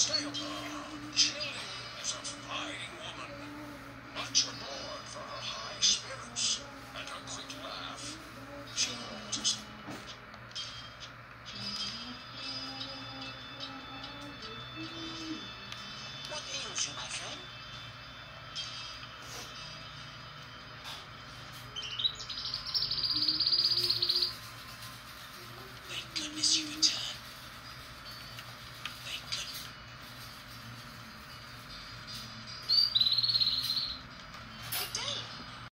Stay aboard, Gillian is a fine woman. Much adored for her high spirits and her quick laugh. She holds us What ails you, my friend? Thank goodness you returned.